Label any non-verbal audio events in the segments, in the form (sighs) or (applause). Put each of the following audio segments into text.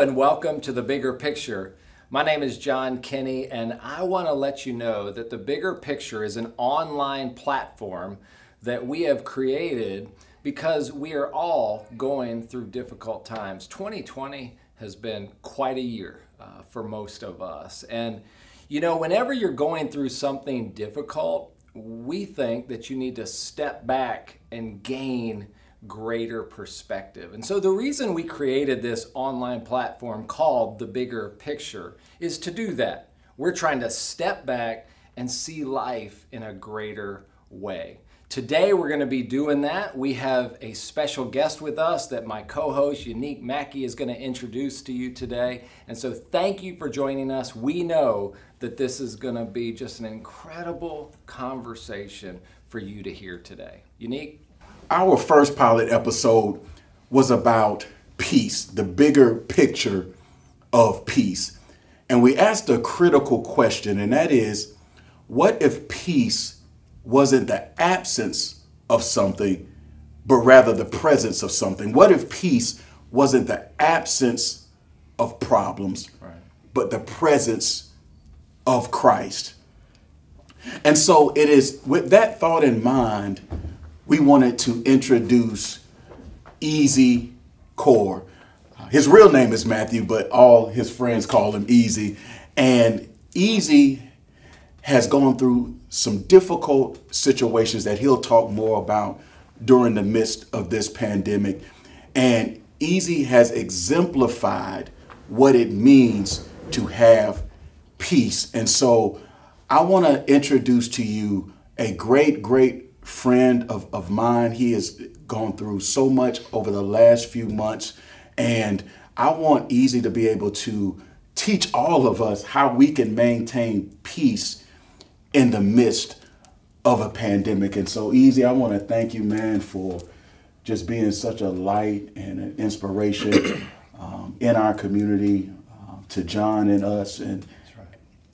and welcome to The Bigger Picture. My name is John Kenny, and I want to let you know that The Bigger Picture is an online platform that we have created because we are all going through difficult times. 2020 has been quite a year uh, for most of us. And you know, whenever you're going through something difficult, we think that you need to step back and gain greater perspective. And so the reason we created this online platform called The Bigger Picture is to do that. We're trying to step back and see life in a greater way. Today we're going to be doing that. We have a special guest with us that my co-host Yannik Mackey is going to introduce to you today. And so thank you for joining us. We know that this is going to be just an incredible conversation for you to hear today. Yannik? Our first pilot episode was about peace, the bigger picture of peace. And we asked a critical question, and that is what if peace wasn't the absence of something, but rather the presence of something? What if peace wasn't the absence of problems, right. but the presence of Christ? And so it is with that thought in mind, we wanted to introduce Easy Coar. His real name is Matthew, but all his friends call him Easy. And Easy has gone through some difficult situations that he'll talk more about during the midst of this pandemic. And Easy has exemplified what it means to have peace. And so I want to introduce to you a great, great friend of, of mine. He has gone through so much over the last few months. And I want Easy to be able to teach all of us how we can maintain peace in the midst of a pandemic. And so, Easy, I want to thank you, man, for just being such a light and an inspiration (clears throat) um, in our community uh, to John and us. And right.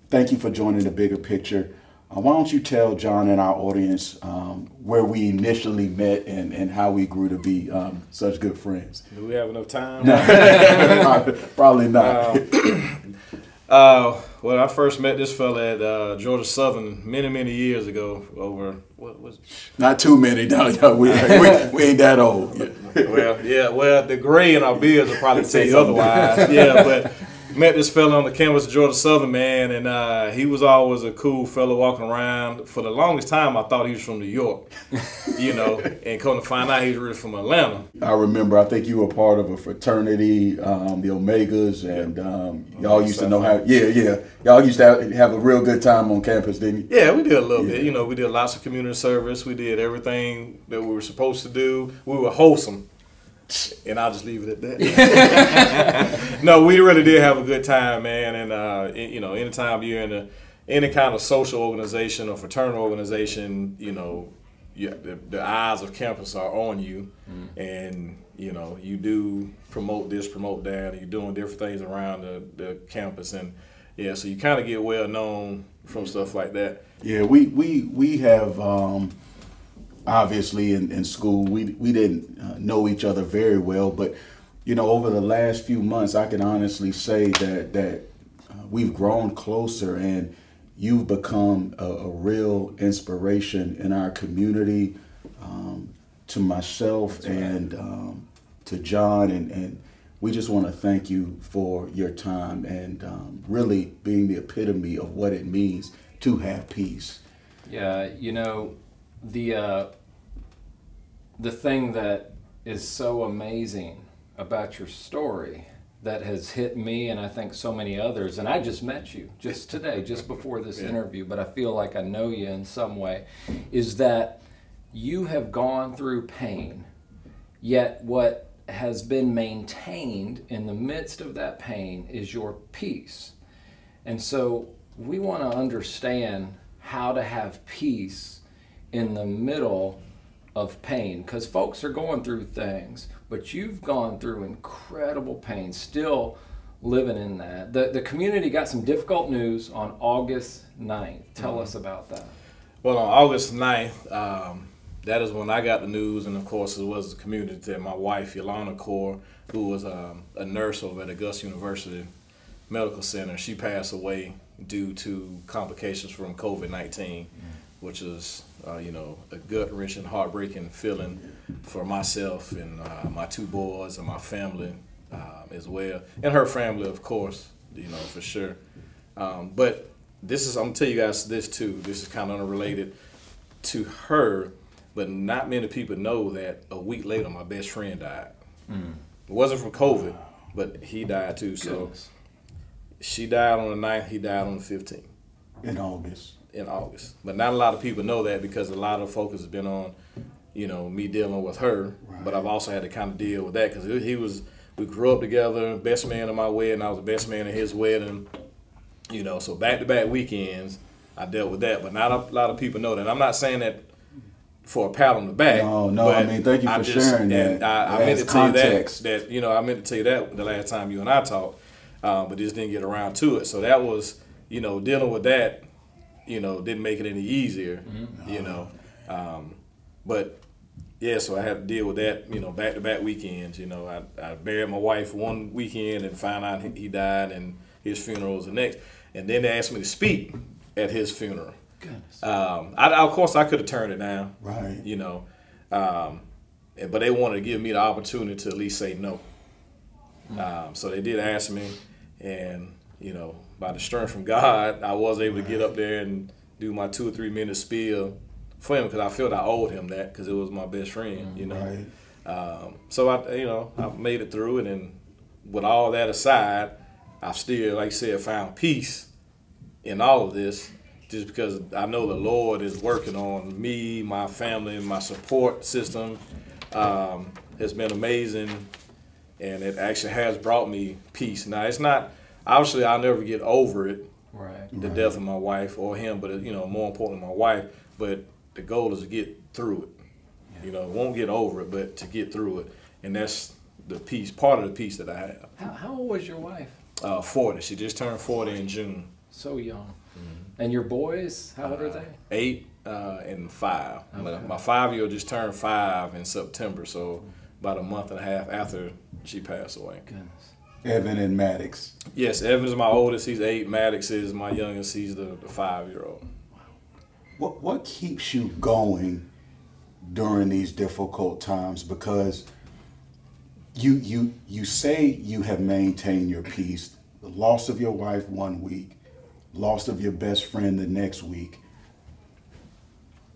thank you for joining the bigger picture. Uh, why don't you tell John and our audience um, where we initially met and, and how we grew to be um, such good friends? Do we have enough time? No. (laughs) Probably not. Um, (clears throat) uh, well, I first met this fella at uh, Georgia Southern many, many years ago. Over what was? Not too many. No, no we, we, we ain't that old. well, yeah. Well, the gray in our beards will probably tell you otherwise. (laughs) yeah, but met this fella on the campus of Georgia Southern, man, and uh, he was always a cool fella walking around. For the longest time, I thought he was from New York, (laughs) you know, and come to find out he was really from Atlanta. I remember, I think you were part of a fraternity, um, the Omegas, and um, y'all used to know how, yeah, yeah. Y'all used to have, a real good time on campus, didn't you? Yeah, we did a little yeah. bit. You know, we did lots of community service. We did everything that we were supposed to do. We were wholesome and I'll just leave it at that. (laughs) no, we really did have a good time, man. And uh, you know, anytime you're in a any kind of social organization or fraternal organization, you know, you, the, the, eyes of campus are on you, mm. and you know, you do promote this, promote that, and you're doing different things around the, the campus, and yeah, so you kind of get well known from stuff like that. Yeah, we we we have. Um, obviously in, in school we we didn't uh, know each other very well but you know over the last few months i can honestly say that that uh, we've grown closer and you've become a, a real inspiration in our community um, to myself right. and um, to john and, and we just want to thank you for your time and um, really being the epitome of what it means to have peace yeah you know the uh, the thing that is so amazing about your story that has hit me and I think so many others, and I just met you just today, just before this yeah. interview, but I feel like I know you in some way, is that you have gone through pain, yet what has been maintained in the midst of that pain is your peace. And so we want to understand how to have peace in the middle of pain because folks are going through things, but you've gone through incredible pain, still living in that. The, the community got some difficult news on August 9th. Tell mm-hmm. us about that. Well, on August 9th, um, that is when I got the news, and of course it was the community that my wife Yolanda Coar, who was um, a nurse over at Augusta University Medical Center, she passed away due to complications from COVID nineteen, which is uh, you know a gut wrenching, heartbreaking feeling for myself and uh, my two boys and my family uh, as well, and her family of course, you know for sure. Um, but this is I'm gonna tell you guys this too. This is kind of unrelated to her, but not many people know that a week later my best friend died. It wasn't from COVID, but he died too. So Goodness. she died on the 9th, he died on the 15th In August. In August. But not a lot of people know that because a lot of focus has been on, you know, me dealing with her. But I've also had to kind of deal with that because he was, we grew up together, best man in my wedding, I was the best man in his wedding. You know, so back to back weekends, I dealt with that. But not a lot of people know that. I'm not saying that for a pat on the back. No, no, I mean, thank you I for sharing and that. I, I meant to tell you that, context. that, you know, I meant to tell you that the last time you and I talked, um, but just didn't get around to it. So that was, you know, dealing with that, you know, didn't make it any easier, you know. Um, but yeah, so I had to deal with that, you know, back to back weekends. You know, I, I buried my wife one weekend and found out he, died, and his funeral was the next. And then they asked me to speak at his funeral. Goodness. Um, I, of course, I could have turned it down. Right. You know, um, but they wanted to give me the opportunity to at least say no. Um, so they did ask me, and you know, by the strength from God, I was able to get up there and do my two or three minute spiel for him because I felt I owed him that because it was my best friend. You know. Right. Um, so I, you know, I made it through it, and with all that aside, I still, like I said, found peace in all of this, just because I know the Lord is working on me, my family, my support system um, has been amazing, and it actually has brought me peace. Now it's not, obviously, I'll never get over it, Right. the death of my wife or him, but you know, more importantly, my wife. But the goal is to get through it. You know, won't get over it, but to get through it, and that's the peace, part of the peace that I have. How, how old was your wife? Uh, Forty. She just turned forty in June. So young. And your boys, how old are they? Eight uh, and five. My, Okay. my five-year-old just turned five in September, so about a month and a half after she passed away. Goodness. Evan and Maddox. Yes, Evan's my oldest. He's eight. Maddox is my youngest. He's the, the five-year-old. What what keeps you going during these difficult times? Because you you you say you have maintained your peace. The loss of your wife one week, loss of your best friend the next week.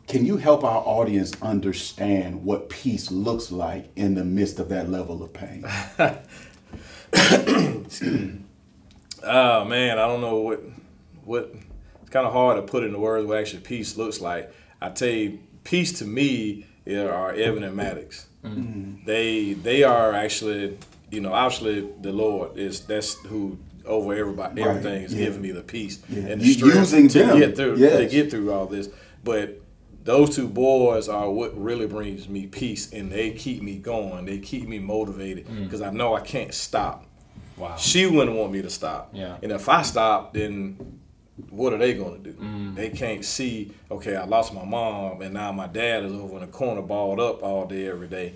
Can you help our audience understand what peace looks like in the midst of that level of pain? (laughs) (coughs) Oh man, I don't know what what it's kind of hard to put into words what actually peace looks like. I tell you, peace to me eh, are Evan and Maddox. Mm-hmm. They they are actually you know obviously the Lord is that's who over everybody Right, everything is yeah. giving me the peace Yeah. and the You- strength using to them, get through to get through all this. But those two boys are what really brings me peace, and they keep me going. They keep me motivated mm. because I know I can't stop. Wow. She wouldn't want me to stop. Yeah. And if I stop, then what are they going to do? They can't see, okay, I lost my mom and now my dad is over in the corner balled up all day, every day.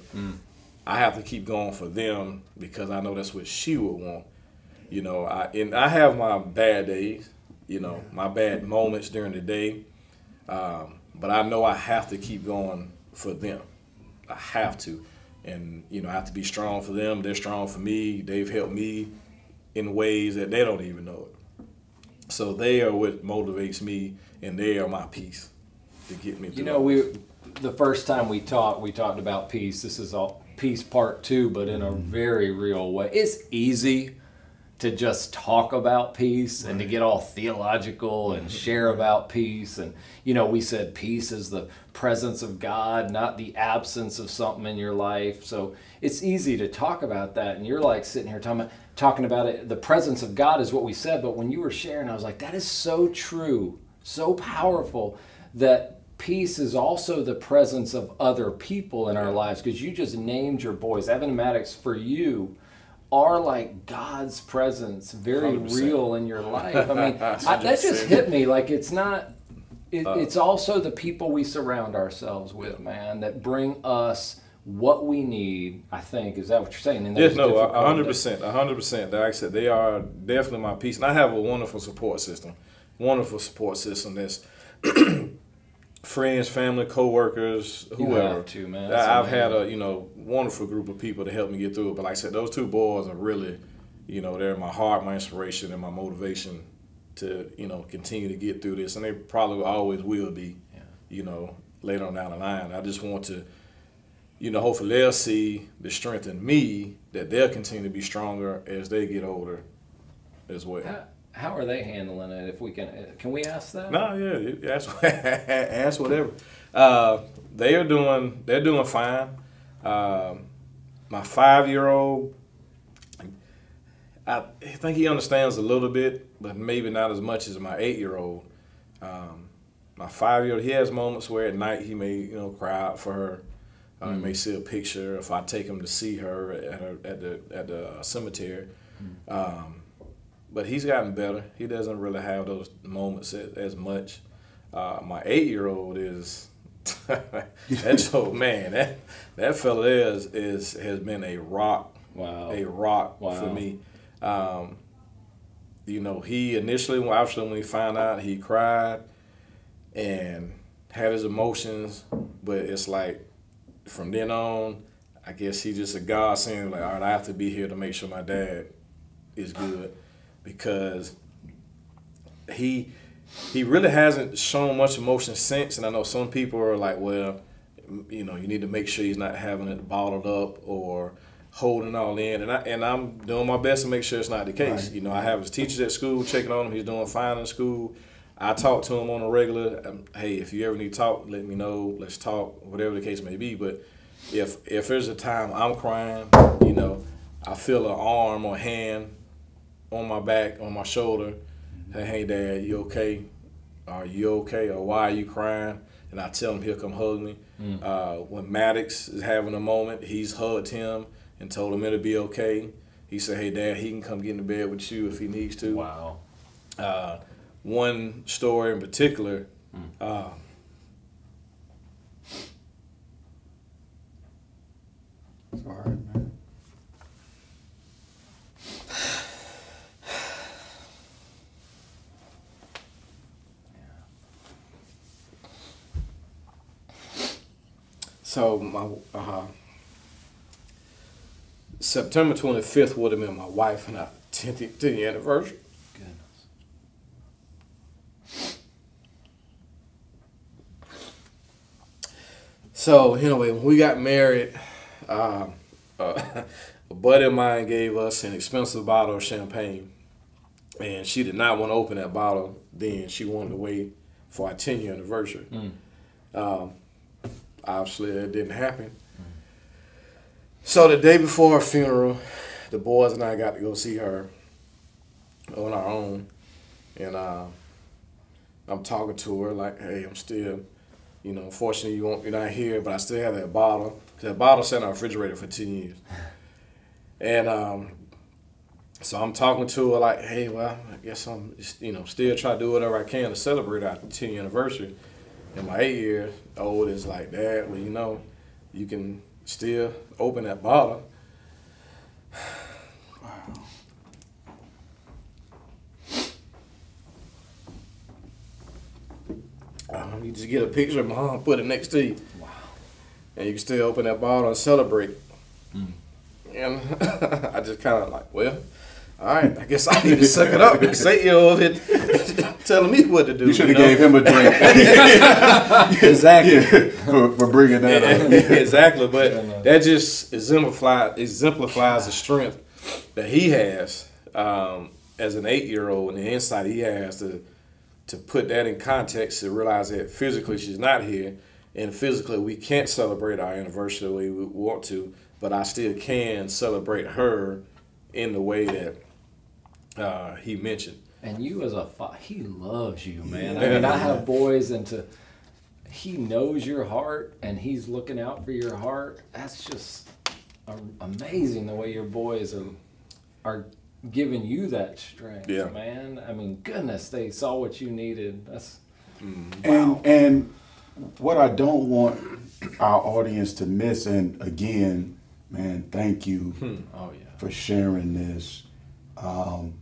I have to keep going for them because I know that's what she would want. You know, I and I have my bad days, you know, my bad moments during the day. Um, but I know I have to keep going for them. I have to. And, you know, I have to be strong for them. They're strong for me. They've helped me in ways that they don't even know it. So they are what motivates me and they are my peace to get me through. You know, we the first time we talked, we talked about peace. This is all peace part two, but in a mm-hmm. very real way. It's easy to just talk about peace and to get all theological and mm-hmm. share about peace. And, you know, we said peace is the presence of God, not the absence of something in your life. So it's easy to talk about that. And you're like sitting here talking about, talking about it. The presence of God is what we said. But when you were sharing, I was like, that is so true, so powerful that peace is also the presence of other people in our lives because you just named your boys evan and maddox for you are like god's presence very 100%. real in your life i mean (laughs) I, that just hit me like it's not it, uh. it's also the people we surround ourselves with, man, that bring us what we need. I think is that what you're saying? In Yes, no, a hundred percent, a hundred percent. Like I said, they are definitely my peace, and I have a wonderful support system, wonderful support system. That's (clears throat) friends, family, coworkers, You whoever. have to, man. I- That's I've had a you know wonderful group of people to help me get through it. But like I said, those two boys are really, you know, they're my heart, my inspiration, and my motivation to you know continue to get through this, and they probably always will be. Yeah. You know, later on down the line, I just want to you know, hopefully they'll see the strength in me that they'll continue to be stronger as they get older as well. How, how are they handling it? If we can, uh, can we ask that? No, yeah, ask, (laughs) ask whatever. Uh, they are doing, they're doing fine. Um, my five-year-old, I think he understands a little bit, but maybe not as much as my eight-year-old. Um, my five-year-old, he has moments where at night he may, you know, cry out for her. Uh, He may see a picture. If I take him to see her at, her, at the at the cemetery, um, but he's gotten better. He doesn't really have those moments as, as much. Uh, my eight-year-old is (laughs) that (laughs) joke, man. That that fella is is has been a rock, Wow. a rock Wow. for me. Um, you know, he initially, when obviously when he found out, he cried and had his emotions, but it's like from then on, I guess he just a God saying like, all right, I have to be here to make sure my dad is good because he he really hasn't shown much emotion since. And I know some people are like, well, you know, you need to make sure he's not having it bottled up or holding all in. And I and I'm doing my best to make sure it's not the case. Right. You know, I have his teachers at school checking on him. He's doing fine in school. I talk to him on a regular. Um, hey, if you ever need to talk, let me know. Let's talk, whatever the case may be. But if if there's a time I'm crying, you know, I feel an arm or hand on my back, on my shoulder. Hey, hey, Dad, you okay? Are you okay? Or why are you crying? And I tell him he'll come hug me. Uh, when Maddox is having a moment, he's hugged him and told him it'll be okay. He said, "Hey, Dad, he can come get in the bed with you if he needs to." Wow. uh, one story in particular. Uh, It's so my uh, September 25th would have been my wife and our 10th, 10th year anniversary. Goodness. So anyway, when we got married, (laughs) uh, uh, a buddy of mine gave us an expensive bottle of champagne, and she did not want to open that bottle. Then she wanted to wait for our 10 year anniversary. Um, obviously, that didn't happen. So the day before her funeral, the boys and I got to go see her on our own, and uh, I'm talking to her like, "Hey, I'm still." You know, unfortunately, you won't, you're not here, but I still have that bottle. 'Cause that bottle sat in our refrigerator for 10 years. And um, so I'm talking to her like, hey, well, I guess I'm, you know, still try to do whatever I can to celebrate our 10 year anniversary. And my eight year old is like, Dad, well, you know, you can still open that bottle. (sighs) Um, you just get a picture of mom, put it next to you. Wow. And you can still open that bottle and celebrate. And (laughs) I just kind of like, well, all right, I guess I need to suck it up. This eight year old telling me what to do. You should have know? gave him a drink (laughs) (laughs) exactly. for, for bringing that up. exactly, but that just exemplifies exemplifies the strength that he has um, as an eight year old and the insight he has to to put that in context to realize that physically she's not here and physically we can't celebrate our anniversary the way we want to, but I still can celebrate her in the way that uh, he mentioned. And you as a fa- he loves you, man. I mean, I have boys, and to he knows your heart, and he's looking out for your heart. That's just a- amazing the way your boys are are giving you that strength, Yeah. man. I mean, goodness, they saw what you needed. That's And and what I don't want our audience to miss, and again, man, thank you Oh yeah. for sharing this. Um,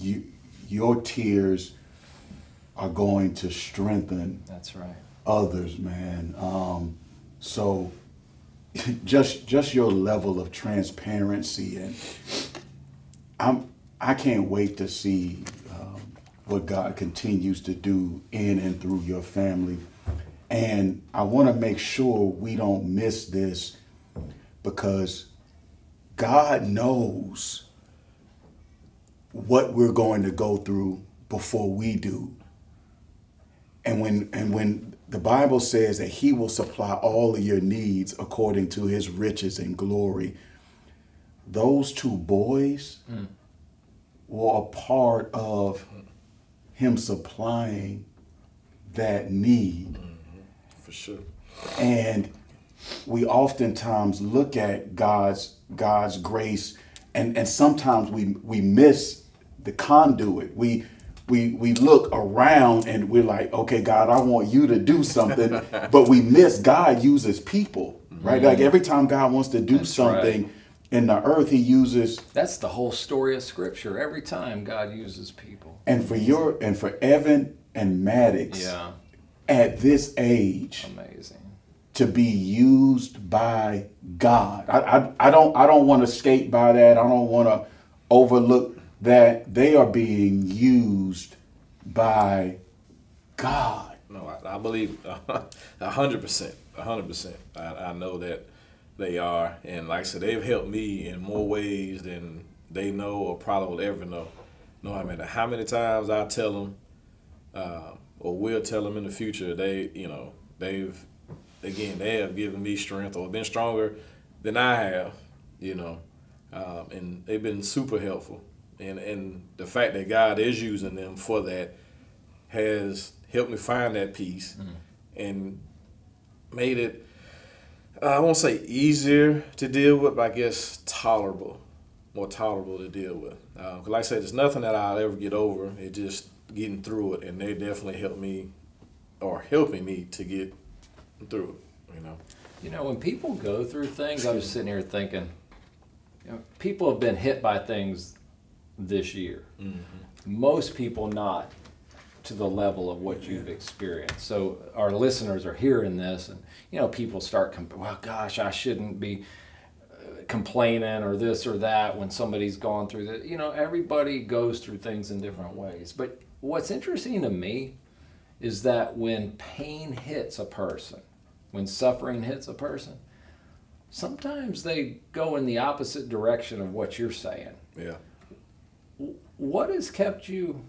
you, your tears are going to strengthen That's right. others, man. Um, so (laughs) just just your level of transparency and I'm I can't wait to see um, what God continues to do in and through your family. And I want to make sure we don't miss this because God knows what we're going to go through before we do. And when and when the Bible says that he will supply all of your needs according to his riches and glory, those two boys mm. were a part of him supplying that need. Mm-hmm. For sure. And we oftentimes look at God's God's grace and, and sometimes we we miss the conduit. We we we look around and we're like, okay, God, I want you to do something, (laughs) but we miss God uses people, right? Like mm-hmm. every time God wants to do That's something right. in the earth, He uses That's the whole story of Scripture. Every time God uses people. and for your and for Evan and Maddox Yeah. at this age. Amazing. to be used by God. I, I, I don't I don't want to skate by that. I don't want to overlook that they are being used by God. No, I, I believe (laughs) a hundred percent, a hundred percent. I know that they are, and like I said, they've helped me in more ways than they know or probably will ever know. No matter how many times I tell them, uh, or will tell them in the future, they, you know, they've, again, they have given me strength or been stronger than I have, you know, um, and they've been super helpful. And and the fact that God is using them for that has helped me find that peace and made it I won't say easier to deal with, but I guess tolerable, more tolerable to deal with. Uh, 'cause like I said, there's nothing that I'll ever get over. It's just getting through it, and they definitely helped me, or helping me to get through it. You know. You know, when people go through things, I was sitting here thinking, you know, people have been hit by things this year. Most people not to the level of what you've experienced. So our listeners are hearing this, and you know, people start, comp- well, gosh, I shouldn't be uh, complaining or this or that when somebody's gone through that. You know, everybody goes through things in different ways. But what's interesting to me is that when pain hits a person, when suffering hits a person, sometimes they go in the opposite direction of what you're saying. Yeah. What has kept you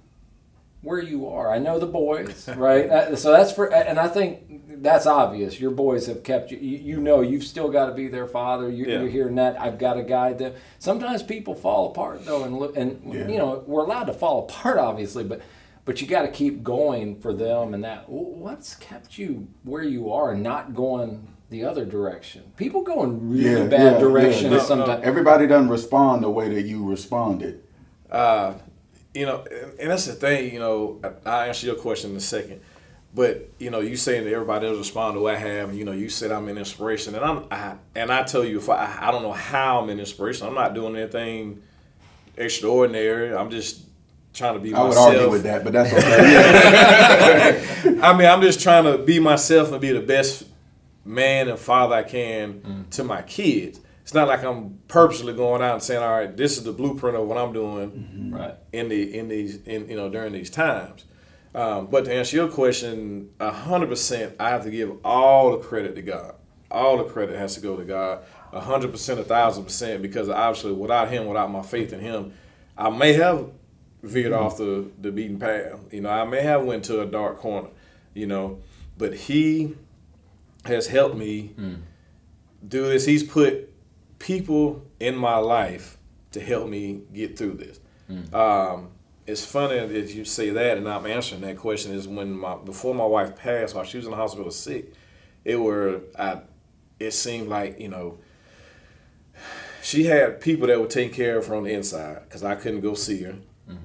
where you are? I know the boys, (laughs) right? So that's for, and I think that's obvious. Your boys have kept you. You, you know, you've still got to be their father. You, Yeah. You're hearing that. I've got to guide them. Sometimes people fall apart though, and look, and Yeah. you know, we're allowed to fall apart, obviously, but. But you got to keep going for them, and that. What's kept you where you are, and not going the other direction? People go in really Yeah, bad yeah, yeah. directions No, no. sometimes. Everybody doesn't respond the way that you responded. Uh, you know, and- and that's the thing. You know, I- I'll answer your question in a second. But you know, you saying that everybody else respond to what I have. You know, you said I'm an inspiration, and I'm, I, and I tell you, if I, I don't know how I'm an inspiration. I'm not doing anything extraordinary. I'm just trying to be I would argue with that, but that's okay. (laughs) I mean, I'm just trying to be myself and be the best man and father I can to my kids. It's not like I'm purposely going out and saying, "All right, this is the blueprint of what I'm doing." Mm-hmm. Right. in the in these in you know during these times. Um, but to answer your question, hundred percent, I have to give all the credit to God. All the credit has to go to God, hundred percent, a thousand percent, because obviously without Him, without my faith in Him, I may have veered mm-hmm. off the the beaten path. You know, I may have went to a dark corner. You know, but He has helped me mm. do this. He's put people in my life to help me get through this. Um, it's funny that you say that, and I'm answering that question. Is when my before my wife passed, while she was in the hospital sick, it were I. It seemed like you know. She had people that were taking care of her on the inside because I couldn't go see her,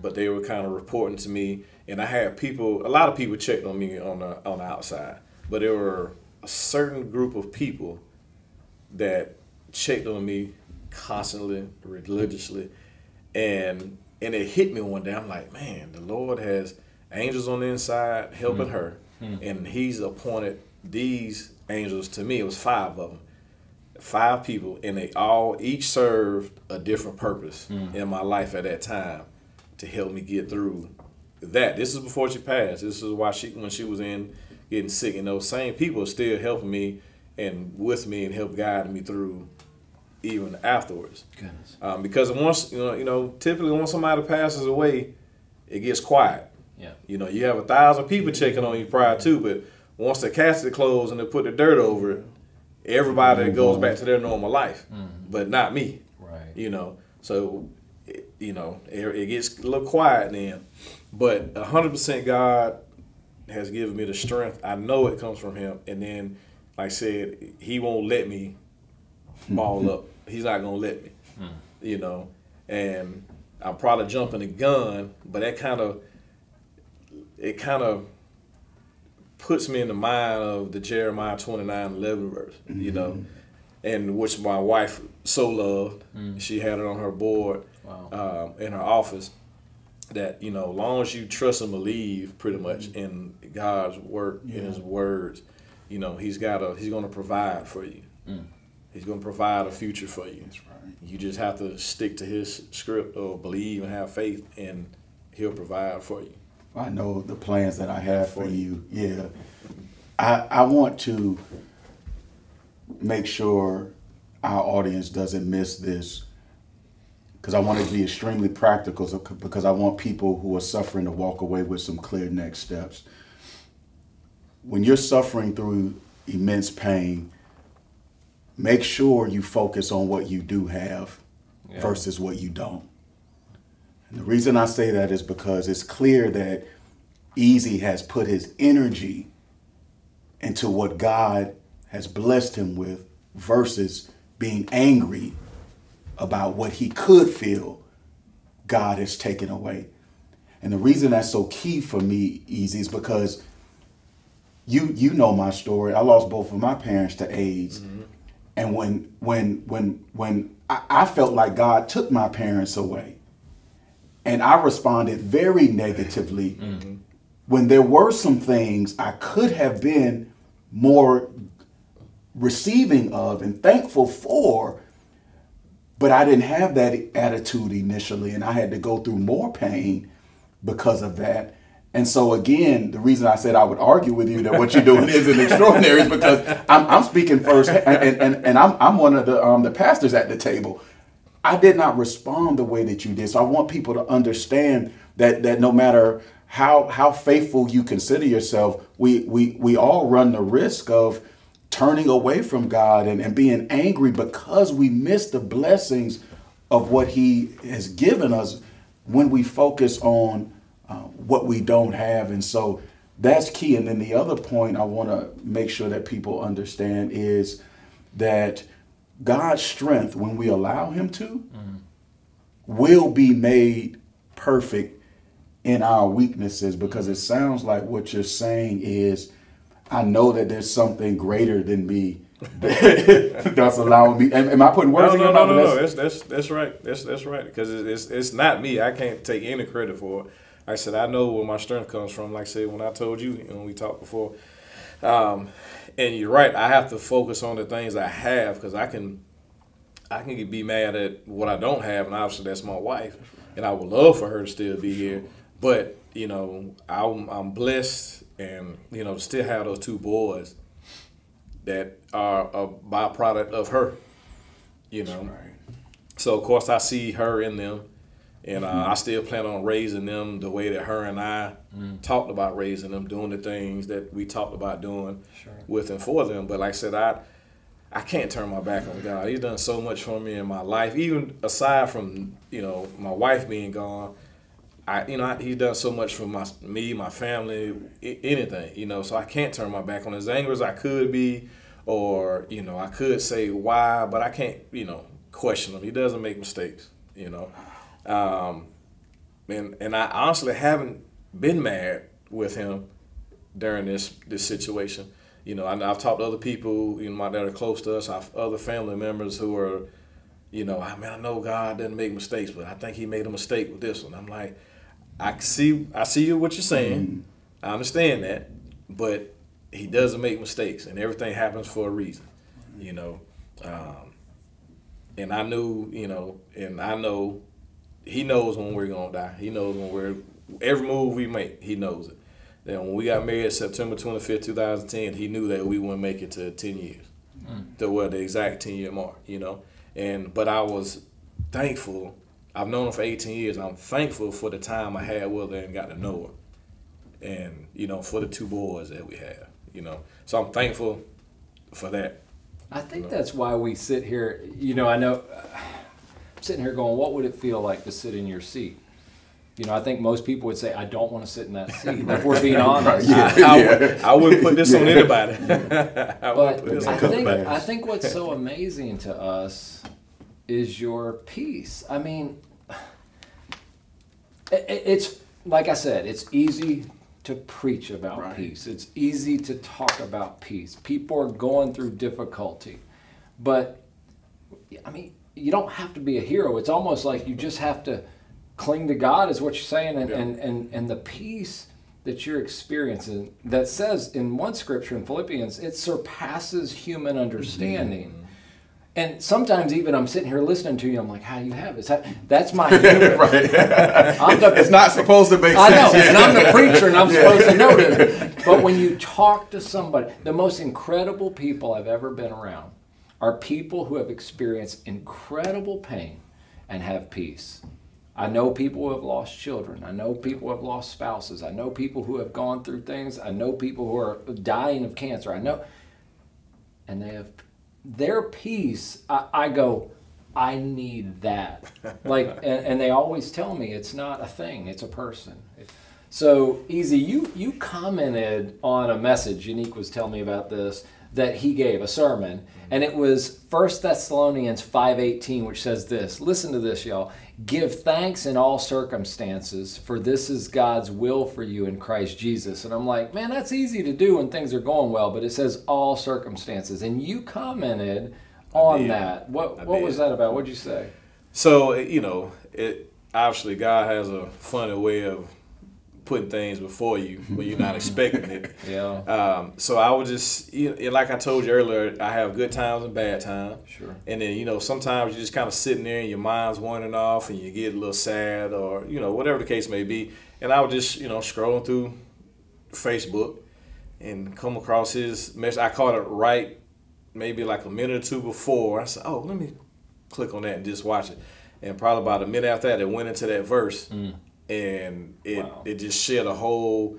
but they were kind of reporting to me, and I had people. A lot of people checked on me on the on the outside, but there were a certain group of people that checked on me constantly, religiously, and and it hit me one day. I'm like, man, the Lord has angels on the inside helping mm. her, mm. and He's appointed these angels to me. It was five of them, five people, and they all each served a different purpose mm. in my life at that time to help me get through that. This is before she passed. This is why she when she was in getting sick, and those same people are still helping me and with me and help guide me through even afterwards. Um, because once you know, you know, typically when somebody passes away, it gets quiet. Yeah. You know, you have a thousand people checking on you prior to, but once they cast the casket closed and they put the dirt over it, everybody mm-hmm. goes back to their normal life. Mm-hmm. But not me. Right. You know, so it, you know, it, it, gets a little quiet then. But hundred percent God has given me the strength. I know it comes from Him, and then, like I said, He won't let me (laughs) ball up he's not gonna let me. Hmm. You know, and I'm probably jumping the gun, but that kind of it kind of puts me in the mind of the Jeremiah 29 11 verse, mm-hmm. you know, mm-hmm. and which my wife so loved. Mm. She had it on her board wow. um, in her office that, you know, long as you trust and believe pretty much mm-hmm. in God's work, yeah. in his words, you know, he's got a, he's going to provide for you. Mm. He's going to provide a future for you. That's right. You just have to stick to his script or believe and have faith, and he'll provide for you. I know the plans that I have for you. Yeah. I, I want to make sure our audience doesn't miss this because I want to be extremely practical because I want people who are suffering to walk away with some clear next steps. When you're suffering through immense pain, make sure you focus on what you do have yeah. versus what you don't. And the reason I say that is because it's clear that Easy has put his energy into what God has blessed him with versus being angry about what he could feel God has taken away. And the reason that's so key for me, Easy, is because you you know my story. I lost both of my parents to AIDS. Mm-hmm. And when when when when I, I felt like God took my parents away, and I responded very negatively mm-hmm. when there were some things I could have been more receiving of and thankful for, but I didn't have that attitude initially, and I had to go through more pain because of that. And so again, the reason I said I would argue with you that what you're doing isn't extraordinary is because I'm, I'm speaking first, and, and, and I'm, I'm one of the um, the pastors at the table. I did not respond the way that you did, so I want people to understand that that no matter how how faithful you consider yourself, we we we all run the risk of turning away from God and, and being angry because we miss the blessings of what He has given us when we focus on uh, what we don't have. And so that's key. And then the other point I want to make sure that people understand is that God's strength, when we allow Him to, mm-hmm. will be made perfect in our weaknesses because it sounds like what you're saying is I know that there's something greater than me (laughs) that's allowing me. Am, am, I putting words no, in your mouth? No, no, no, that's that's that's right. That's that's right because it's, it's it's not me. I can't take any credit for it. I said, I know where my strength comes from. Like I said, when I told you when we talked before, um, and you're right. I have to focus on the things I have because I can, I can be mad at what I don't have, and obviously that's my wife, and I would love for her to still be here. But you know, I'm, I'm blessed, and you know, still have those two boys that are a byproduct of her. You know, right. so of course I see her in them and uh, mm-hmm. I still plan on raising them the way that her and I mm. talked about raising them, doing the things that we talked about doing sure. with and for them. But like I said, I I can't turn my back on God. He's done so much for me in my life, even aside from you know my wife being gone. I you know he's done so much for my me, my family, anything you know. So I can't turn my back on as angry as I could be, or you know I could say why, but I can't you know question him. He doesn't make mistakes, you know. Um, and and I honestly haven't been mad with him during this this situation. You know, I, have talked to other people, you know, my that are close to us, I've other family members who are, you know, I mean, I know God doesn't make mistakes, but I think He made a mistake with this one. I'm like, I see, I see what you're saying. Mm-hmm. I understand that, but He doesn't make mistakes, and everything happens for a reason. You know, um, and I knew, you know, and I know He knows when we're gonna die. He knows when we're every move we make. He knows it. Then when we got married September 25th, 2010, he knew that we wouldn't make it to 10 years. Mm. The well, the exact 10 year mark, you know. And but I was thankful. I've known her for 18 years. I'm thankful for the time I had with her and got to know her. And, you know, for the two boys that we have, you know. So I'm thankful for that. I think you know? that's why we sit here, you know, I know I'm sitting here going, what would it feel like to sit in your seat? You know, I think most people would say, I don't want to sit in that seat. if we're being (laughs) honest, yeah, I, I, would, I, wouldn't put this on anybody. (laughs) but I think, I think what's so amazing to us is your peace. I mean, it, it's like I said, it's easy to preach about right. peace. It's easy to talk about peace. People are going through difficulty. But, I mean, you don't have to be a hero. It's almost like you just have to cling to God is what you're saying, and, yeah. and, and, and the peace that you're experiencing that says in one scripture in Philippians, it surpasses human understanding. Mm-hmm. And sometimes even I'm sitting here listening to you, I'm like, how you have it? That, that's my (laughs) right. the, it's not supposed to make I sense. I know, and I'm the preacher and I'm yeah. supposed to know this. But when you talk to somebody, the most incredible people I've ever been around are people who have experienced incredible pain and have peace. I know people who have lost children. I know people who have lost spouses. I know people who have gone through things. I know people who are dying of cancer. I know. And they have their peace. I, I go, I need that. (laughs) like, and, and, they always tell me it's not a thing, it's a person. So, Easy, you, you commented on a message, Yannik was telling me about this, that he gave, a sermon. And it was 1 Thessalonians 5.18, which says this. Listen to this, y'all. Give thanks in all circumstances, for this is God's will for you in Christ Jesus. And I'm like, man, that's easy to do when things are going well, but it says all circumstances. And you commented on that. What what was that about? What'd you say? So, you know, it obviously God has a funny way of putting things before you when you're not expecting it. (laughs) Yeah. Um, so I would just, you know, like I told you earlier, I have good times and bad times. Sure. And then you know sometimes you're just kind of sitting there and your mind's wandering off and you get a little sad or you know whatever the case may be. And I would just you know scrolling through Facebook and come across his message. I caught it right maybe like a minute or two before. I said, oh, let me click on that and just watch it. And probably about a minute after that, it went into that verse. Mm and it wow. it just shed a whole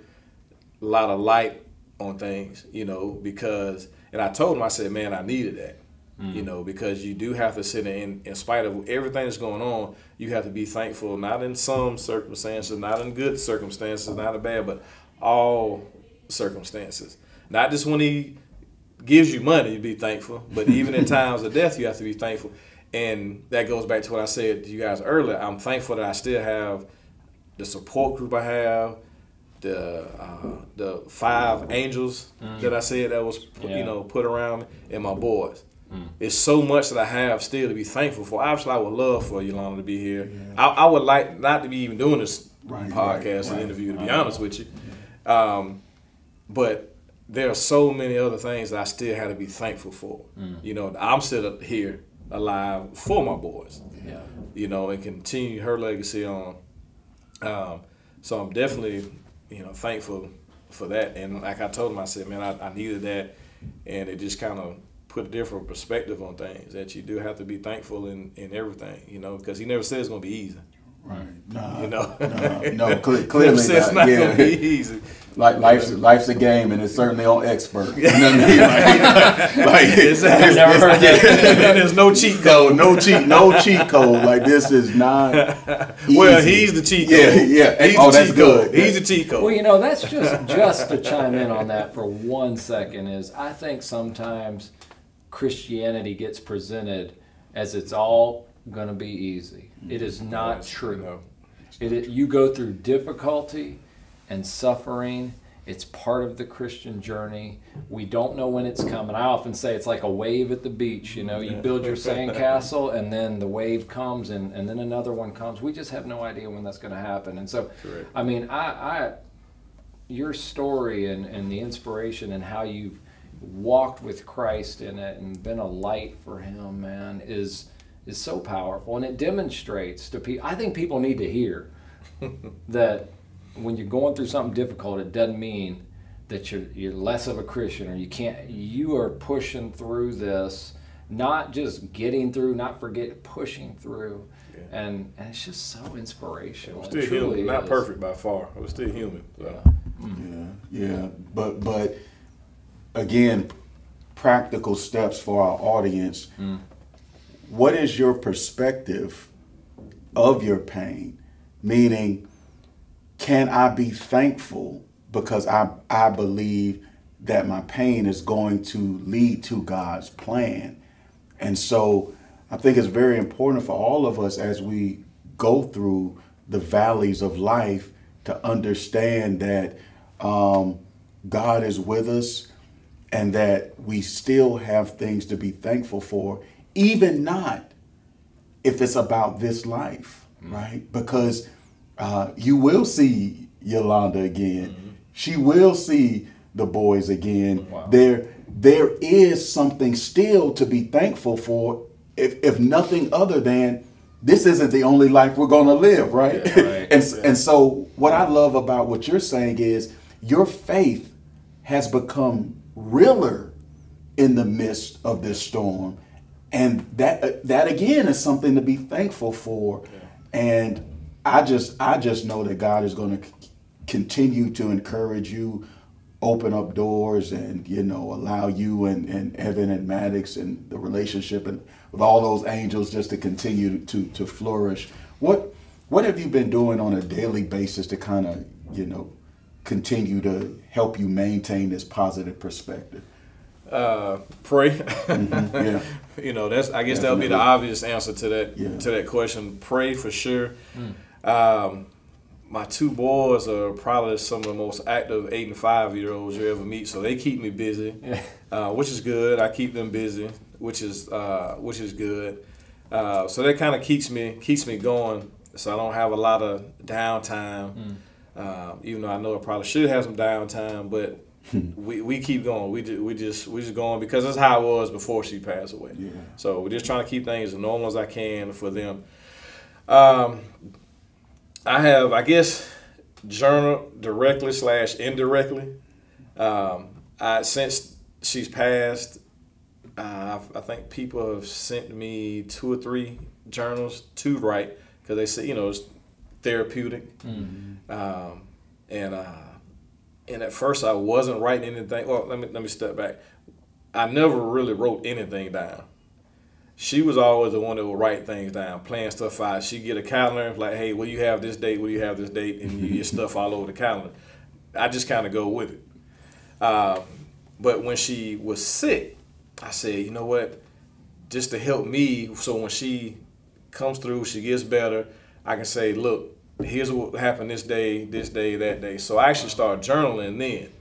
lot of light on things, you know, because and I told him I said, man, I needed that. Mm. You know, because you do have to sit in, in spite of everything that's going on, you have to be thankful, not in some circumstances, not in good circumstances, not in bad, but all circumstances. Not just when he gives you money, you be thankful, but even in (laughs) times of death, you have to be thankful. And that goes back to what I said to you guys earlier. I'm thankful that I still have the support group I have, the uh, the five angels mm. that I said that was yeah. you know put around me, and my boys. Mm. It's so much that I have still to be thankful for. Obviously, I would love for Yolanda to be here. Yeah. I, I, would like not to be even doing this right, podcast right, and interview, to be honest with you. Um, but there are so many other things that I still have to be thankful for. Mm. You know, I'm still here alive for my boys. Yeah. You know, and continue her legacy on um, so I'm definitely, you know, thankful for that. And like I told him, I said, man, I, I needed that, and it just kind of put a different perspective on things. That you do have to be thankful in in everything, you know, because he never said it's gonna be easy. Right. No. You know. No. (laughs) No. Clearly, never said it's not yeah. gonna be easy. Like life's life's a game, and it's certainly on expert. You know what I mean? Like, (laughs) like exactly. I've never heard that. (laughs) there's no cheat code. No, no cheat, no cheat code. Like this is not. (laughs) Easy. Well, he's the cheat code. Yeah, yeah. He's oh, that's good. Code. He's the cheat code. Well, you know, that's just just to chime in on that for one second. Is I think sometimes Christianity gets presented as it's all going to be easy. It is not true. No. It, you go through difficulty and suffering. It's part of the Christian journey. We don't know when it's coming. I often say it's like a wave at the beach. You know, you build your (laughs) sandcastle and then the wave comes and, and then another one comes. We just have no idea when that's going to happen. And so, Correct. I mean, I, I your story and, and the inspiration and how you've walked with Christ in it and been a light for him, man, is is so powerful. And it demonstrates to people I think people need to hear (laughs) that when you're going through something difficult, it doesn't mean that you're you're less of a Christian or you can't you are pushing through this, not just getting through, not forget pushing through. And, and it's just so inspirational. We're still human, not is. perfect by far. We're still human. So. Yeah, mm-hmm. yeah, but but again, practical steps for our audience. Mm. What is your perspective of your pain? Meaning, can I be thankful because I I believe that my pain is going to lead to God's plan, and so I think it's very important for all of us as we go through the valleys of life to understand that um, God is with us and that we still have things to be thankful for, even not if it's about this life, right? Because uh, you will see Yolanda again. She will see the boys again. Wow. There, there is something still to be thankful for, if, if nothing other than this isn't the only life we're going to live, right? Yeah, right. (laughs) and and so what I love about what you're saying is your faith has become realer in the midst of this storm, and that uh, that again is something to be thankful for. And I just I just know that God is going to continue to encourage you, open up doors, and you know allow you and, and Evan and Maddox and the relationship and with all those angels just to continue to to flourish. What what have you been doing on a daily basis to kind of you know continue to help you maintain this positive perspective? Uh, pray. (laughs) Yeah. you know, that's I guess that'll be the obvious answer to that Yeah. to that question. Pray for sure. Um, my two boys are probably some of the most active eight and five year olds you ever meet, so they keep me busy, (laughs) Yeah. uh, which is good. I keep them busy, which is uh, which is good. Uh, so that kind of keeps me keeps me going, so I don't have a lot of downtime. Uh, even though I know I probably should have some downtime, but (laughs) we, we keep going. We just, we just we just going because that's how it was before she passed away. Yeah. So we're just trying to keep things as normal as I can for them. Um, I have, I guess, journal directly slash indirectly. Um, I since she's passed, uh, I, I think people have sent me two or three journals to write because they say you know it's therapeutic. Um, and uh, and at first I wasn't writing anything. Well, let me let me step back. I never really wrote anything down. She was always the one that would write things down, plan stuff out. She get a calendar like, hey, what do you have this date? What do you have this date? And you get stuff all over the calendar. I just kind of go with it. Um, but when she was sick, I said, you know what? Just to help me, so when she comes through, she gets better. I can say, look, here's what happened this day, this day, that day. So I actually started journaling then.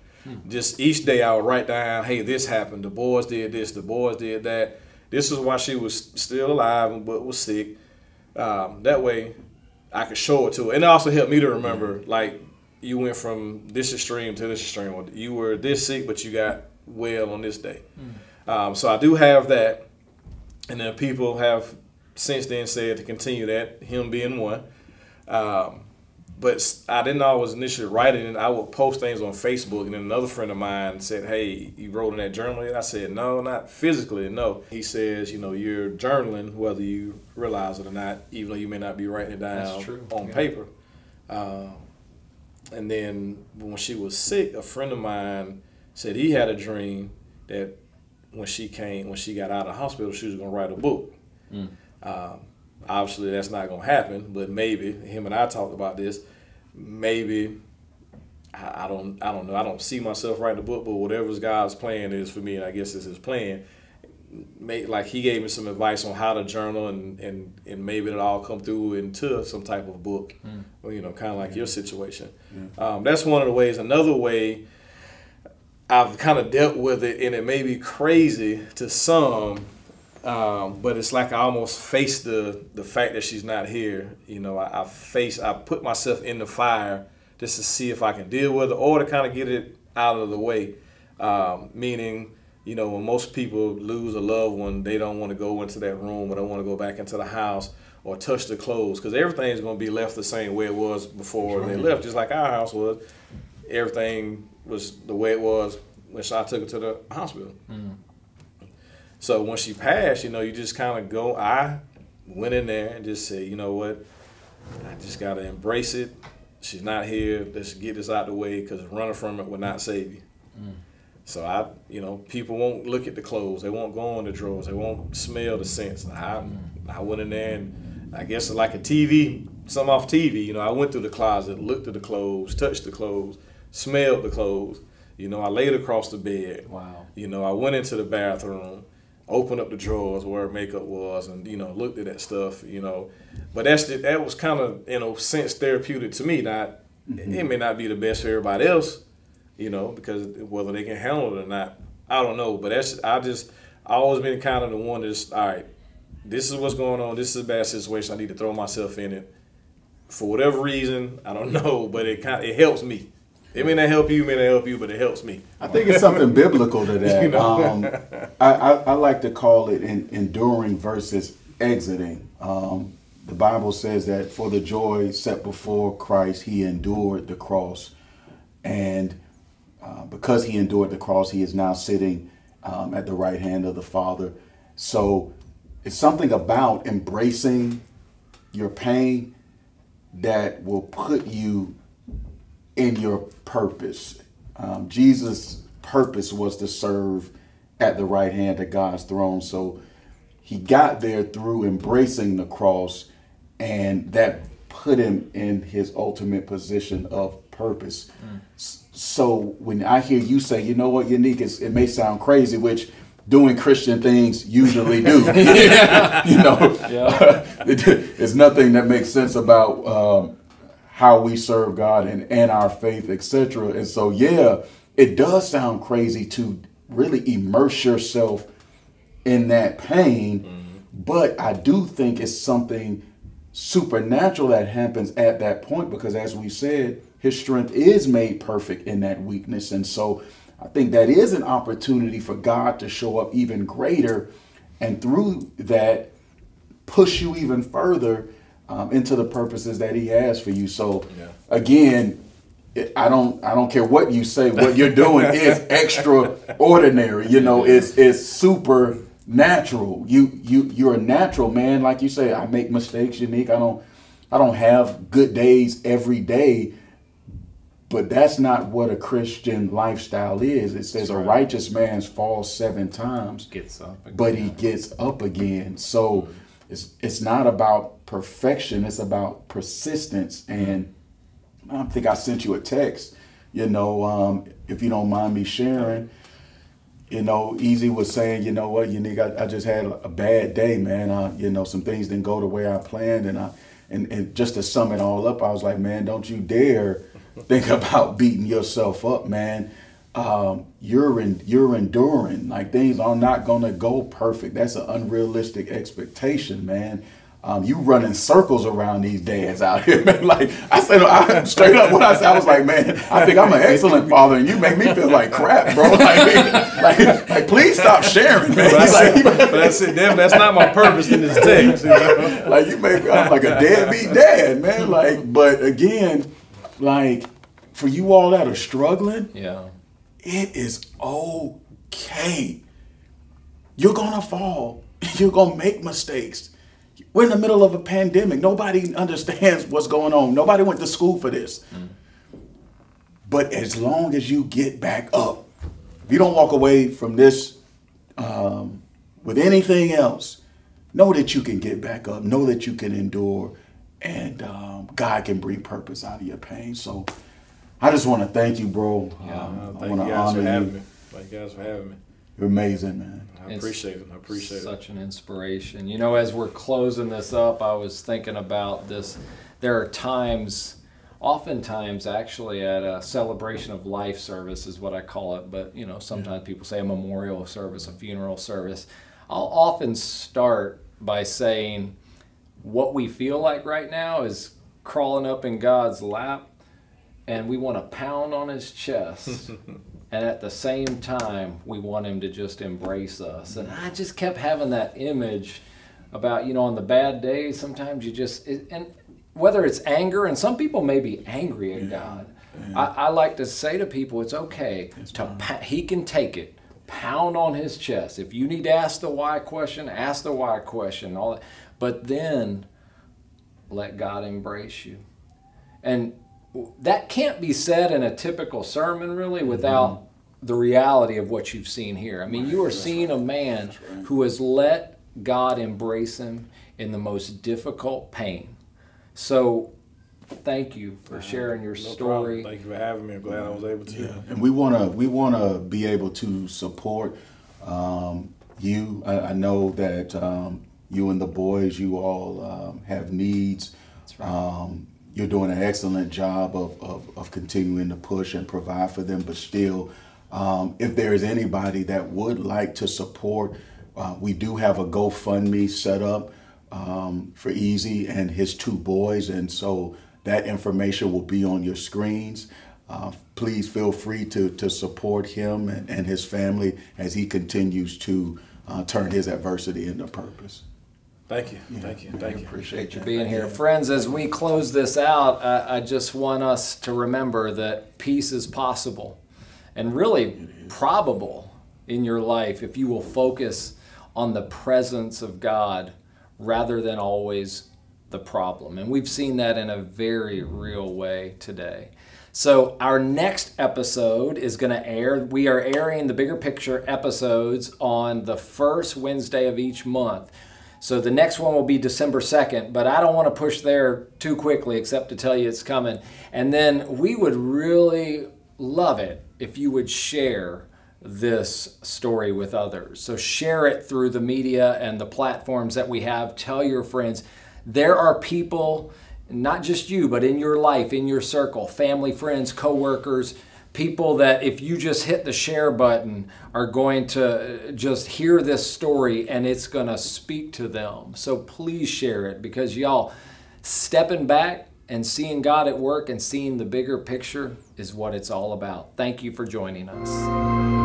Just each day I would write down, hey, this happened. The boys did this. The boys did that. This is why she was still alive but was sick. Um, that way, I could show it to her, and it also helped me to remember, like you went from this extreme to this extreme. Or You were this sick, but you got well on this day. Um, so I do have that, and then people have since then said to continue that. Him being one. Um, but I didn't always initially write it, and I would post things on Facebook. And then another friend of mine said, "Hey, you wrote in that journal?" And I said, "No, not physically. No." He says, "You know, you're journaling whether you realize it or not, even though you may not be writing it down on yeah. paper." Um, and then when she was sick, a friend of mine said he had a dream that when she came, when she got out of the hospital, she was going to write a book. Um, obviously, that's not going to happen, but maybe him and I talked about this. Maybe I, don't, I don't know. I don't see myself writing a book, but whatever's God's plan is for me, and I guess it's His plan. make like he gave me some advice on how to journal and and, and maybe it'll all come through into some type of book, mm. or, you know, kind of like your situation. Um, that's one of the ways. Another way I've kind of dealt with it, and it may be crazy to some, um, but it's like I almost face the the fact that she's not here. You know, I, I face I put myself in the fire just to see if I can deal with it or to kind of get it out of the way. Um, meaning, you know, when most people lose a loved one, they don't want to go into that room or don't want to go back into the house or touch the clothes because everything's going to be left the same way it was before they left, just like our house was. Everything was the way it was when I took her to the hospital. Mm. So when she passed, you know, you just kind of go. I went in there and just said, you know what, I just got to embrace it. She's not here. Let's get this out the way because running from it will not save you. Mm. So I, you know, people won't look at the clothes. They won't go in the drawers. They won't smell the scents. I, mm. I went in there and I guess like a TV, some off TV. You know, I went through the closet, looked at the clothes, touched the clothes, smelled the clothes. You know, I laid across the bed. Wow. You know, I went into the bathroom opened up the drawers where makeup was and you know looked at that stuff you know. But that's the, that was kind of in a sense therapeutic to me not mm-hmm. it may not be the best for everybody else you know because whether they can handle it or not i don't know. But that's i just I always been kind of the one that's all right this is what's going on this is a bad situation i need to throw myself in it. For whatever reason i don't (laughs) know but it kind of, it helps me it may not help you, it may not help you, but it helps me. I think it's something (laughs) biblical to that. you know? um, I, I, I, like to call it in, enduring versus exiting. Um, the Bible says that for the joy set before Christ, he endured the cross. And uh, because he endured the cross, he is now sitting um, at the right hand of the Father. So it's something about embracing your pain that will put you in your purpose. Um, Jesus' purpose was to serve at the right hand of God's throne. So he got there through embracing the cross, and that put him in his ultimate position of purpose. Mm. So when I hear you say, you know what, Yannik, is, it may sound crazy, which doing Christian things usually do. (laughs) (laughs) you know, yeah. (laughs) it's nothing that makes sense about um, how we serve God and, and our faith, etc. And so, yeah, it does sound crazy to really immerse yourself in that pain, mm-hmm. but I do think it's something supernatural that happens at that point because, as we said, his strength is made perfect in that weakness. And so, I think that is an opportunity for God to show up even greater and through that push you even further um, into the purposes that He has for you. So yeah. again, I don't I don't care what you say. What you're doing (laughs) is extraordinary. You know, it's it's super natural. You you you're a natural man. Like you say, I make mistakes. Yannik. I don't I don't have good days every day. But that's not what a Christian lifestyle is. It says right. a righteous man falls seven times, gets up, again. but he gets up again. So mm-hmm. It's it's not about perfection. It's about persistence. And I think I sent you a text, you know, um, if you don't mind me sharing. You know, Easy was saying, you know what, Yannik, I, I just had a bad day, man. You know, some things didn't go the way I planned, and I, and, and just to sum it all up, I was like, man, don't you dare think (laughs) about beating yourself up, man. Um, you're in, you're enduring. Like things are not gonna go perfect. That's an unrealistic expectation, man um, you running circles around these dads out here, (laughs) man. Like I said, I, straight up, what I said, I was like, man, I think I'm an (laughs) excellent father, and you make me feel like crap, bro. (laughs) Like, like, like please stop sharing, man. But, like, but that's it. Damn, that's not my purpose in this text. You know? Like you make I'm like a deadbeat dad, man. Like, but again, like for you all that are struggling, yeah, it is okay. You're gonna fall. (laughs) You're gonna make mistakes we're in the middle of a pandemic. Nobody understands what's going on. Nobody went to school for this. Mm. But as long as you get back up, if you don't walk away from this um, with anything else, know that you can get back up. Know that you can endure, and um, God can bring purpose out of your pain. So, I just want to thank you, bro. Yeah, um, thank I you guys for having you. me. Thank you guys for having me. You're amazing, man. I appreciate it. I appreciate such it. Such an inspiration. You know, as we're closing this up, I was thinking about this. There are times, oftentimes actually, at a celebration of life service is what I call it, but you know, sometimes yeah. people say a memorial service, a funeral service. I'll often start by saying, what we feel like right now is crawling up in God's lap, and we want to pound on his chest. (laughs) and at the same time we want him to just embrace us. And i just kept having that image about you know on the bad days sometimes you just and whether it's anger and some people may be angry at yeah, god. yeah. I, I, like to say to people it's okay it's to he can take it. Pound on his chest. If you need to ask the why question ask the why question all that. But then let god embrace you. And that can't be said in a typical sermon really without mm-hmm. the reality of what you've seen here. I mean, right. you are seeing right. a man right. who has let God embrace him in the most difficult pain. So thank you for sharing your no story. Problem. Thank you for having me. I'm glad I was able to. Yeah. And we want to we want to be able to support um, you. I, I, know that um, you and the boys, you all um, have needs. Um, you're doing an excellent job of, of, of, continuing to push and provide for them, but still, um, if there is anybody that would like to support, uh, we do have a GoFundMe set up um, for Easy and his two boys, and so that information will be on your screens. Uh, please feel free to, to support him and, and his family as he continues to uh, turn his adversity into purpose. Thank you. Yeah. Thank you. Thank you. Appreciate you being here. Friends, as we close this out, I, I just want us to remember that peace is possible and really probable in your life if you will focus on the presence of God rather than always the problem. And we've seen that in a very real way today. So, our next episode is going to air. We are airing the bigger picture episodes on the first Wednesday of each month. So the next one will be December 2nd, but I don't want to push there too quickly except to tell you it's coming. And then we would really love it if you would share this story with others. So share it through the media and the platforms that we have. Tell your friends. There are people, not just you, but in your life, in your circle, family, friends, coworkers, people that if you just hit the share button are going to just hear this story and it's going to speak to them. So please share it because y'all stepping back and seeing God at work and seeing the bigger picture is what it's all about. Thank you for joining us.